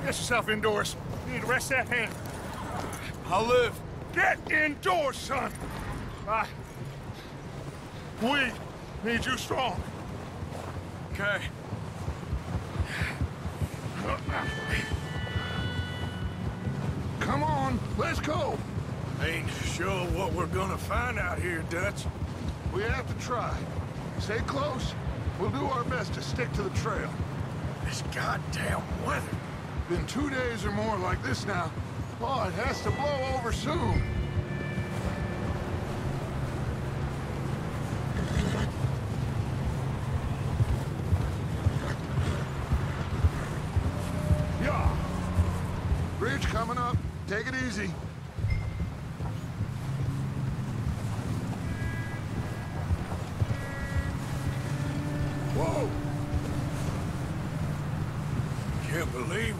get yourself indoors. You need to rest that hand. I'll live. Get indoors, son. I... We need you strong. Okay. Come on, let's go. Ain't sure what we're gonna find out here, Dutch. We have to try. Stay close. We'll do our best to stick to the trail. This goddamn weather. Been two days or more like this now. Oh, it has to blow over soon. Yeah. Bridge coming up. Take it easy. Whoa! Can't believe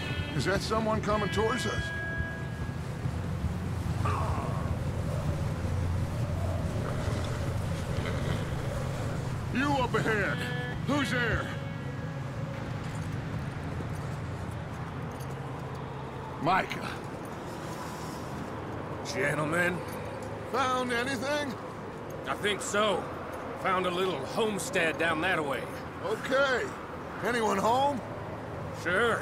is that someone coming towards us? You up ahead. Who's there? Micah. Gentlemen, Found anything? I think so. Found a little homestead down that way. Okay. Anyone home? Sure.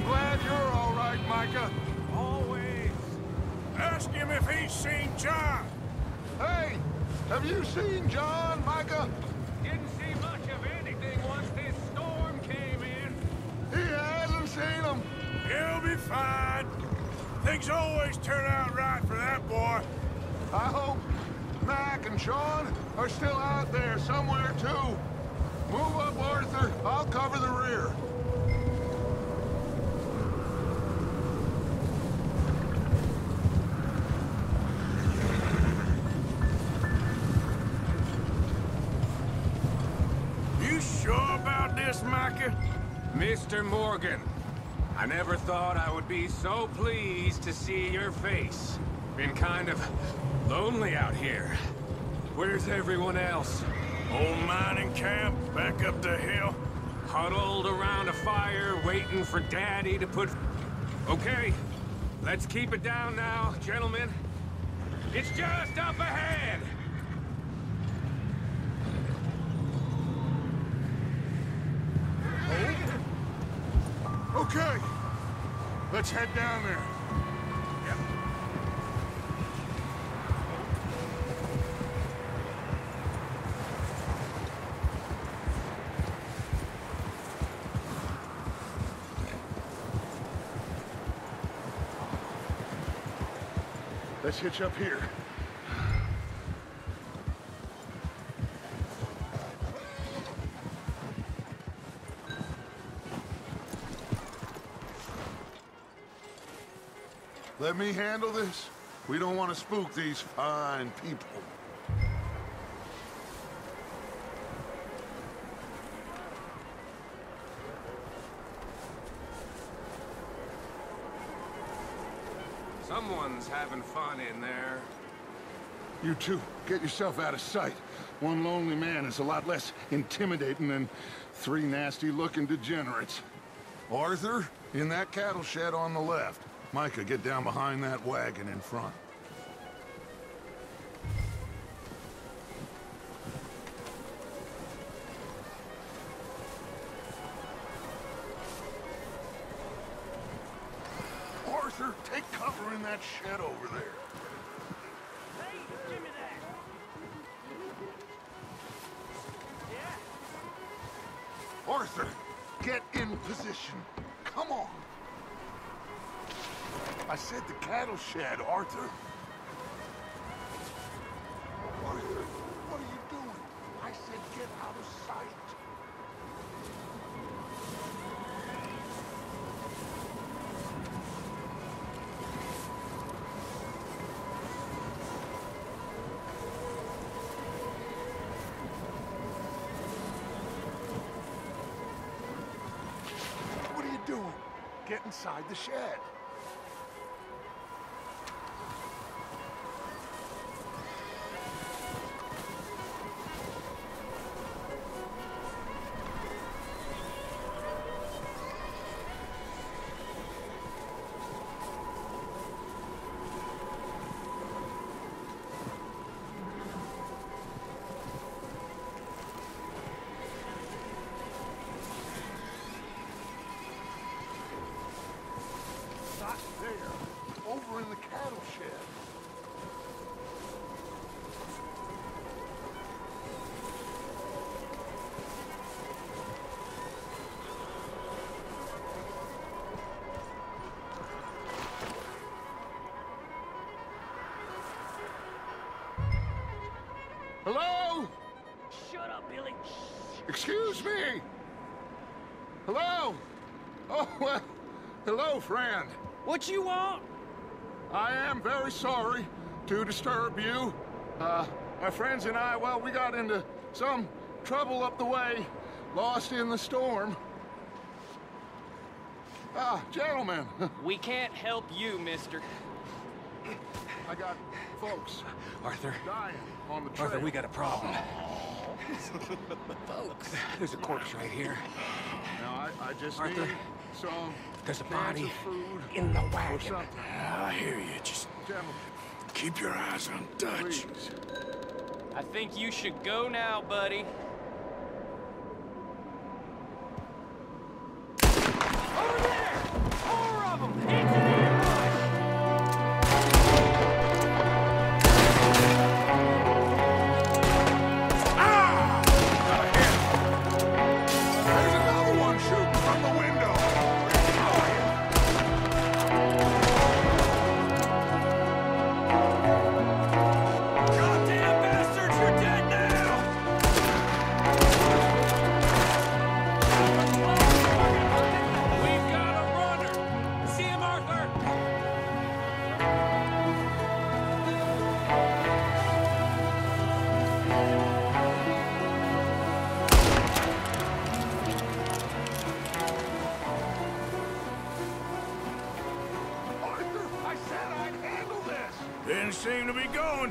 I'm glad you're all right, Micah. always. Ask him if he's seen John. Hey, have you seen John, Micah? Didn't see much of anything once this storm came in. He hasn't seen him. He'll be fine. Things always turn out right for that boy. I hope Mac and Sean are still out there somewhere, too. Move up, Arthur. I'll cover the rear. Mr. Morgan, I never thought I would be so pleased to see your face. Been kind of lonely out here. Where's everyone else? Old mining camp back up the hill. Huddled around a fire, waiting for Daddy to put... Okay, let's keep it down now, gentlemen. It's just up ahead! Okay. Let's head down there. Let's hitch up here. Me handle this. We don't want to spook these fine people. Someone's having fun in there. You two, get yourself out of sight. One lonely man is a lot less intimidating than three nasty-looking degenerates. Arthur, in that cattle shed on the left. Micah, get down behind that wagon in front. Arthur, take cover in that shed over there. shed, Arthur. Arthur, what are you doing? I said get out of sight. What are you doing? Get inside the shed. Excuse me? Hello? Oh, well, hello, friend. What you want? I am very sorry to disturb you. Uh, my friends and I, well, we got into some trouble up the way, lost in the storm. Ah, gentlemen, We can't help you, mister. I got folks Arthur, dying on the trail. Arthur, we got a problem. Folks. There's a corpse right here. Now, I, I just Arthur, need some There's a body food in the or wagon. Ah, I hear you. Just Gentlemen, keep your eyes on Dutch. please. I think you should go now, buddy.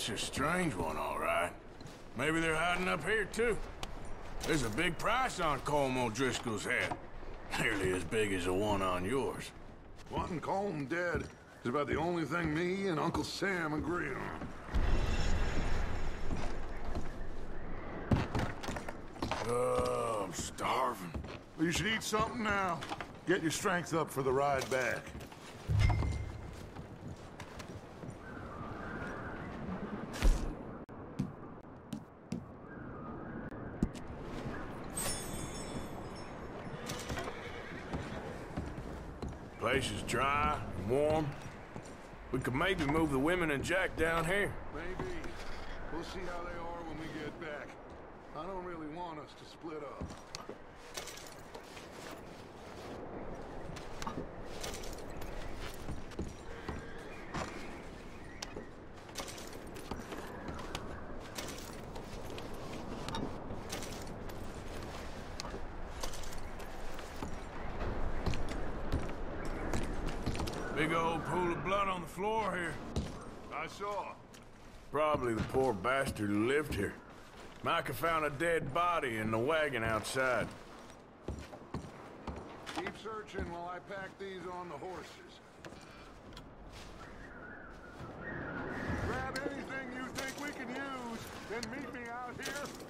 It's a strange one, all right. Maybe they're hiding up here, too. There's a big price on Colm O'Driscoll's head. Nearly as big as the one on yours. Wanting Colm dead is about the only thing me and Uncle Sam agree on. Oh, I'm starving. Well, you should eat something now. Get your strength up for the ride back. Place is dry and warm. We could maybe move the women and Jack down here. Maybe. We'll see how they are when we get back. I don't really want us to split up. Big old pool of blood on the floor here. I saw. Probably the poor bastard who lived here. Micah found a dead body in the wagon outside. Keep searching while I pack these on the horses. Grab anything you think we can use, then meet me out here.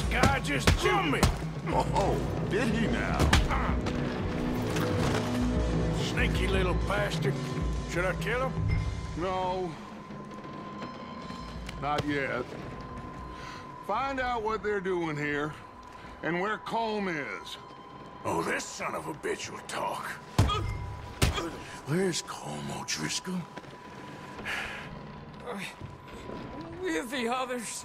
This guy just jumped me. Oh, did he now? Sneaky little bastard. Should I kill him? No. Not yet. Find out what they're doing here, and where Colm is. Oh, this son of a bitch will talk. Where's Colm O'Driscoll? With the others.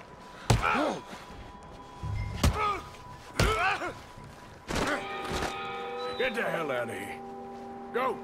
Get the hell out of here. Go.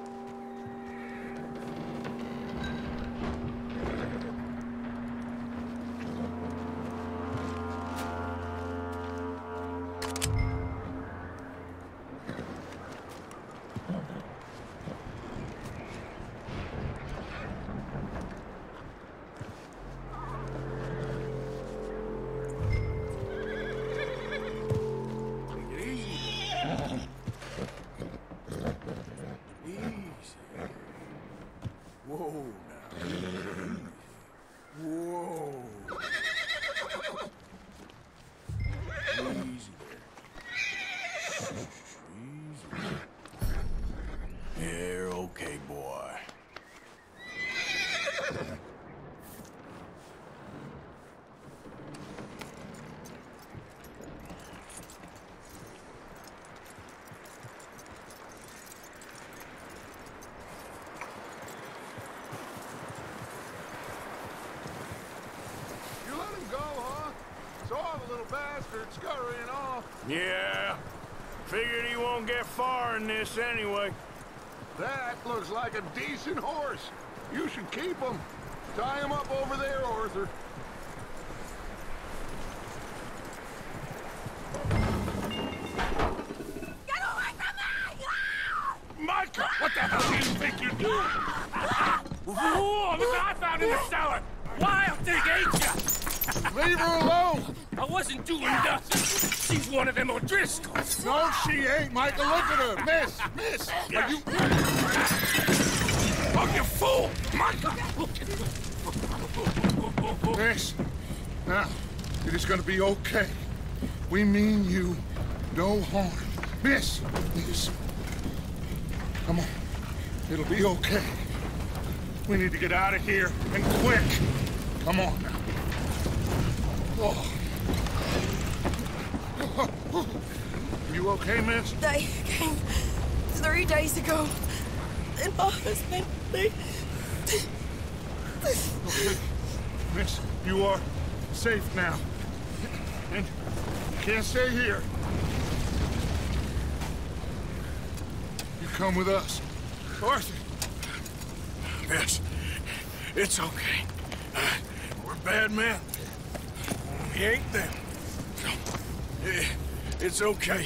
Bastard scurrying off. Yeah. Figured he won't get far in this anyway. That looks like a decent horse. You should keep him. Tie him up over there, Arthur. Nothing. She's one of them O'Driscolls. No, she ain't, Micah. Look at her. Miss, miss. Are you... Oh, you fool! Micah! Miss. Now, it is gonna be okay. We mean you no harm. Miss, miss. Come on. It'll be okay. We need to get out of here, and quick. Come on now. Oh. You okay, miss? They came three days ago. And my husband, they... Miss, you are safe now. And you can't stay here. You come with us. Arthur, Yes, it's okay. Uh, we're bad men. We ain't them. It's okay.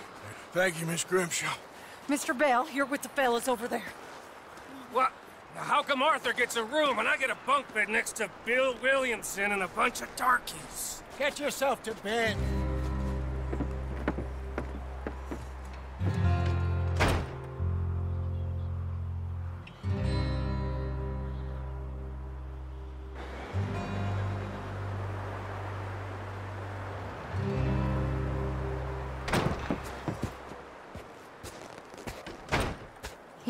Thank you, Miss Grimshaw. Mr. Bell, you're with the fellas over there. What? How come Arthur gets a room and I get a bunk bed next to Bill Williamson and a bunch of darkies? Get yourself to bed.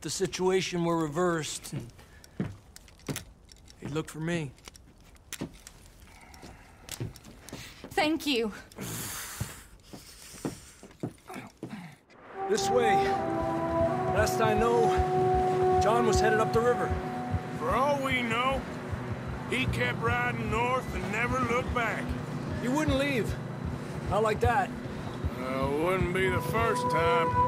The situation were reversed. and He looked for me. Thank you. This way. Last I know, John was headed up the river. For all we know, he kept riding north and never looked back. He wouldn't leave. Not like that. Uh, wouldn't be the first time.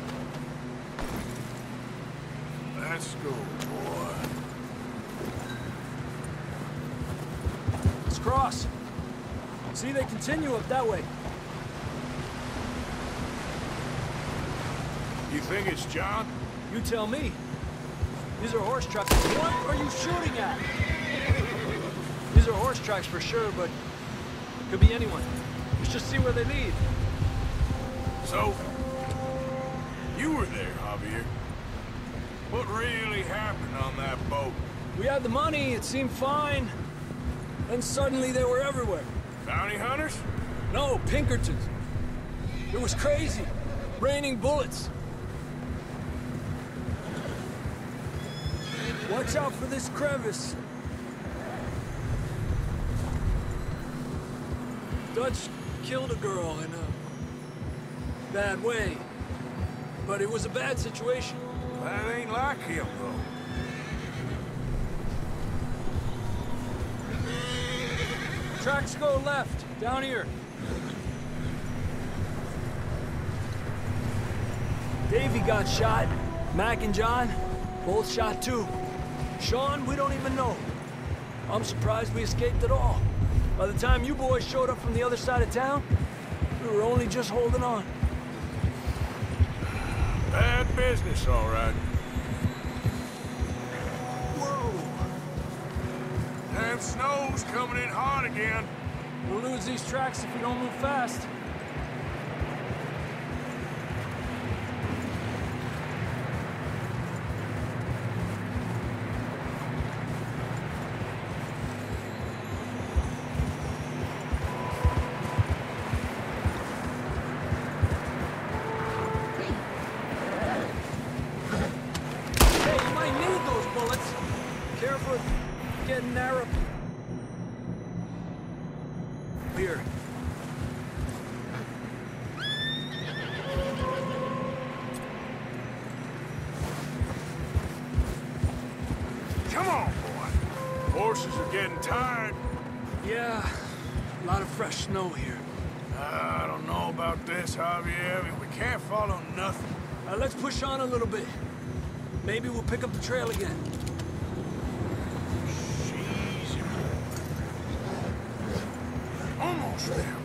Let's go, boy. Let's cross. See, they continue up that way. You think it's John? You tell me. These are horse tracks. What are you shooting at? These are horse tracks for sure, but could be anyone. Let's just see where they lead. So, you were there, Javier. What really happened on that boat? We had the money, it seemed fine. Then suddenly they were everywhere. Bounty hunters? No, Pinkertons. It was crazy. Raining bullets. Watch out for this crevice. Dutch killed a girl in a bad way. But it was a bad situation. That ain't like him, though. Tracks go left, down here. Davy got shot. Mac and John, both shot too. Sean, we don't even know. I'm surprised we escaped at all. By the time you boys showed up from the other side of town, we were only just holding on. Bad business, all right. Whoa! And snow's coming in hard again. We'll lose these tracks if we don't move fast. Yeah, a lot of fresh snow here. I don't know about this, Javier. We can't follow nothing. Uh, let's push on a little bit. Maybe we'll pick up the trail again. Easy. Almost there.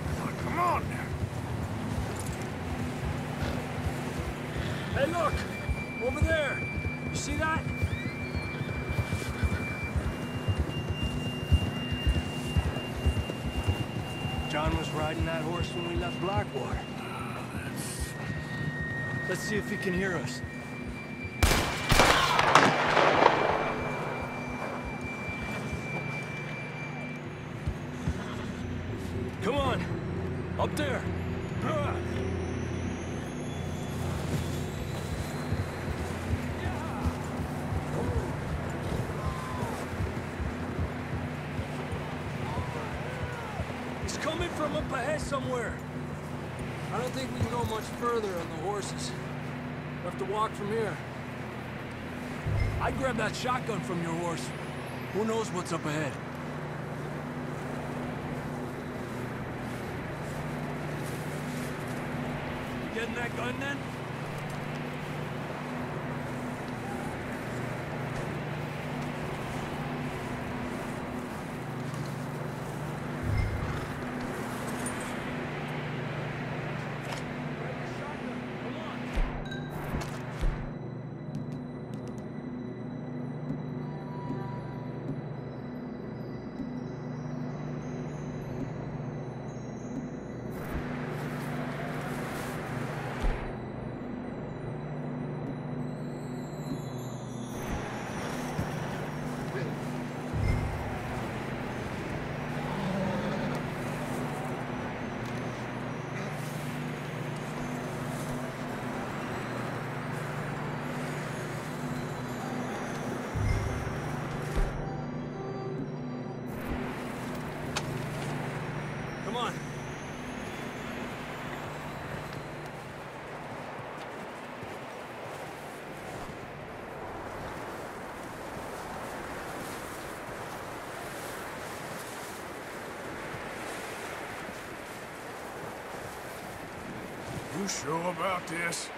Come on now. Hey, look! Over there! You see that? Riding that horse when we left Blackwater. Let's see if he can hear us. Come on! Up there! From here. I grabbed that shotgun from your horse. Who knows what's up ahead? Getting that gun then? You sure about this?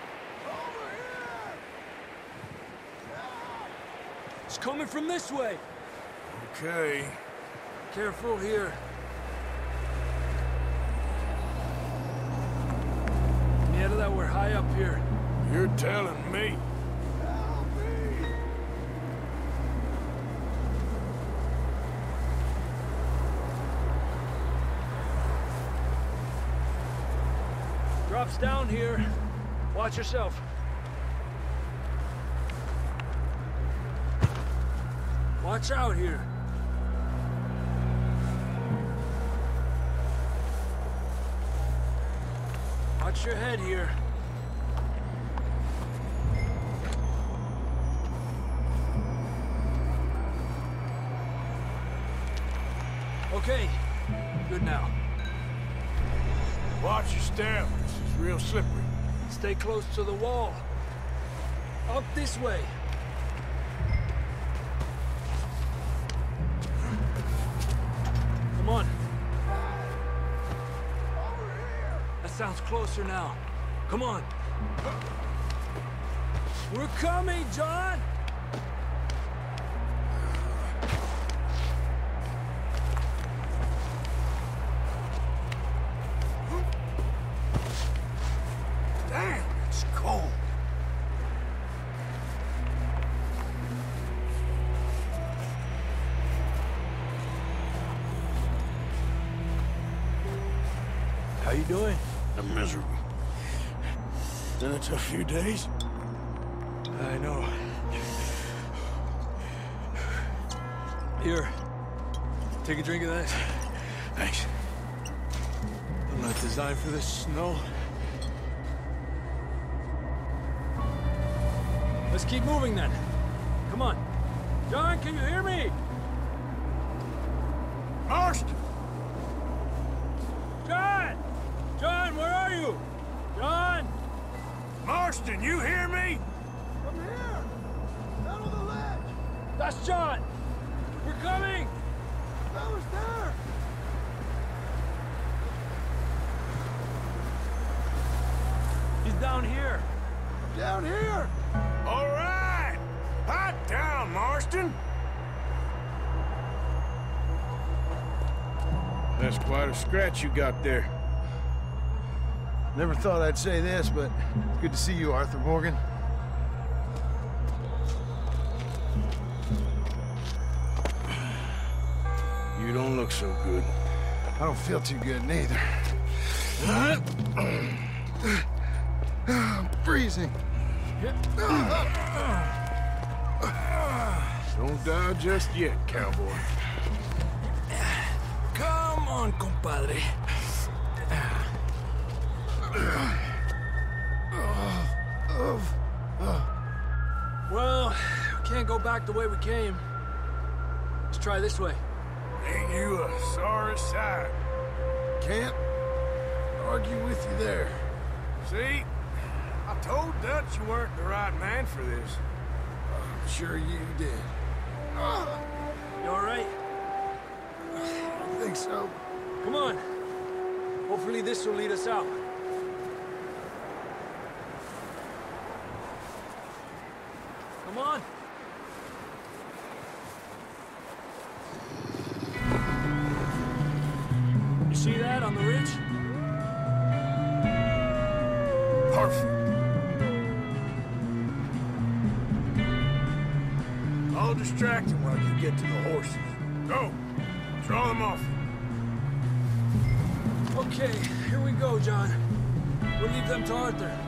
It's coming from this way. Okay. Careful here. That we're high up here. You're telling me. Drops down here. Watch yourself. Watch out here. Watch your head here. Okay, good now. Watch your step. Real slippery. Stay close to the wall. Up this way. Come on. That sounds closer now. Come on. We're coming, John! How you doing? I'm miserable. Been a tough few days. I know. Here. Take a drink of that. Thanks. I'm not designed for this snow. Let's keep moving then. Come on. John, can you hear me? Marston! John! John, where are you? John! Marston, you hear me? I'm here! Down on the ledge! That's John! We're coming! That was there! He's down here. Down here! All right! Hot down, Marston! That's quite a scratch you got there. Never thought I'd say this, but it's good to see you, Arthur Morgan. You don't look so good. I don't feel too good neither. I'm freezing. Don't die just yet, cowboy. Come on, compadre. Well, we can't go back the way we came. Let's try this way. Ain't you a sorry sight? Can't argue with you there. See? I told Dutch you weren't the right man for this. I'm sure you did. You all right? I think so. Come on. Hopefully this will lead us out. Come on. You see that on the ridge? Perfect. I'll distract him while you get to the horses. Go. Draw them off. Okay, here we go, John. We'll leave them to Arthur.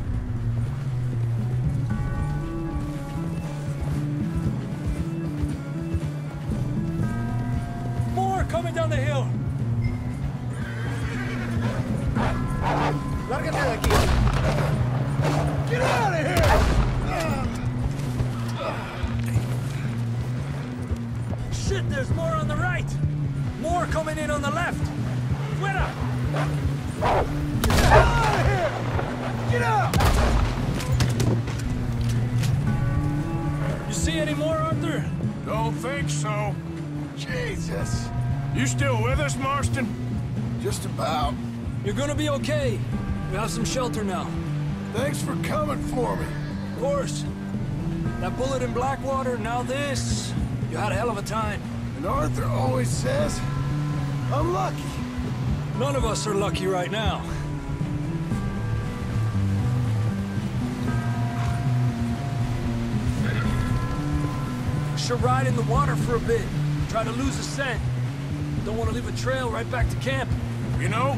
You're gonna be okay. We have some shelter now. Thanks for coming for me. Of course. That bullet in Blackwater, now this. You had a hell of a time. And Arthur always says, I'm lucky. None of us are lucky right now. Should ride in the water for a bit. Try to lose a scent. Don't want to leave a trail right back to camp. You know,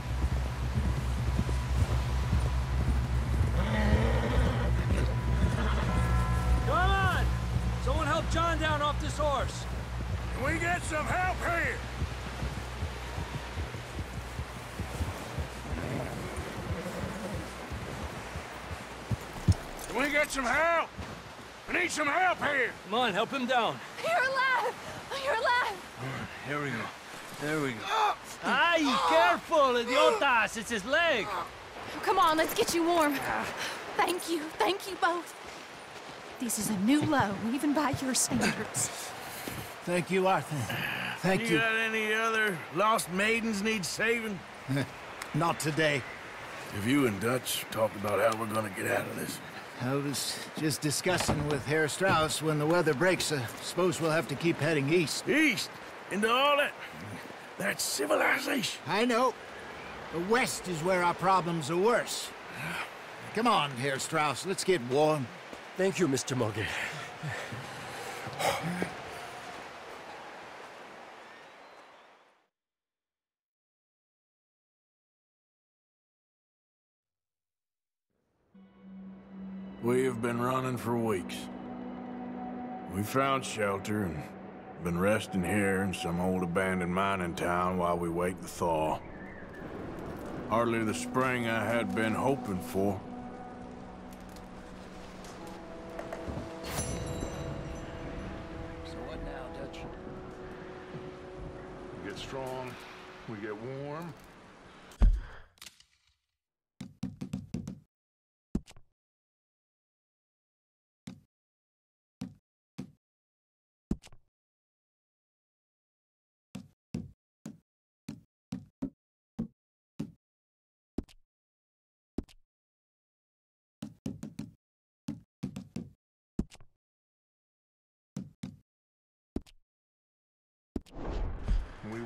Off this horse. Can we get some help here? Can we get some help? I need some help here. Come on, help him down. You're alive! You're alive! Here we go. There we go. Ay, careful, idiotas! It's his leg! Come on, let's get you warm. Thank you, thank you both. This is a new low, even by your standards. Thank you, Arthur. Thank You you. got any other lost maidens need saving? Not today. Have you and Dutch talked about how we're gonna get out of this? I was just discussing with Herr Strauss when the weather breaks. I suppose we'll have to keep heading east. East? Into all that... that civilization? I know. The west is where our problems are worse. Come on, Herr Strauss, let's get warm. Thank you, Mr. Morgan. We have been running for weeks. We found shelter and been resting here in some old abandoned mining town while we wait the thaw. Hardly the spring I had been hoping for.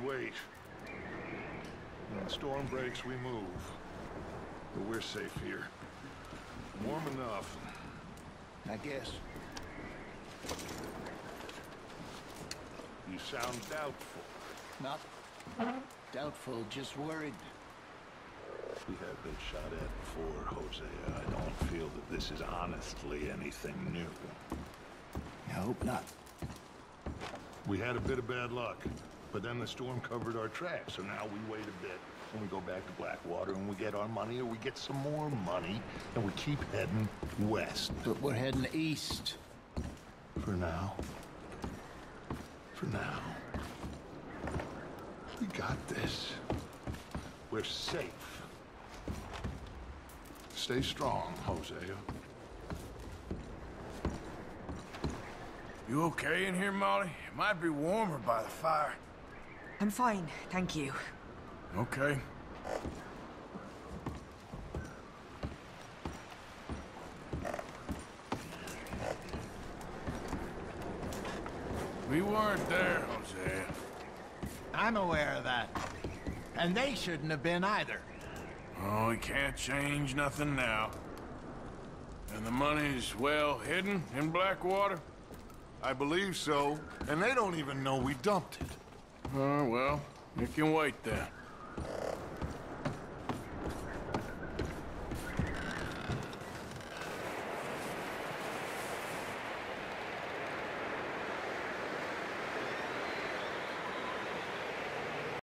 Wait. When the storm breaks, we move. But we're safe here. Warm enough. I guess. You sound doubtful. Not doubtful, just worried. We have been shot at before, Hosea. I don't feel that this is honestly anything new. I hope not. We had a bit of bad luck, but then the storm covered our tracks, so now we wait a bit, and we go back to Blackwater, and we get our money, or we get some more money, and we keep heading west. But we're heading east. For now. For now. We got this. We're safe. Stay strong, Hosea. You okay in here, Molly? It might be warmer by the fire. I'm fine, thank you. Okay. We weren't there, Hosea. I'm aware of that. And they shouldn't have been either. Oh, we can't change nothing now. And the money's well hidden in Blackwater? I believe so, and they don't even know we dumped it. Oh, well, You can wait then.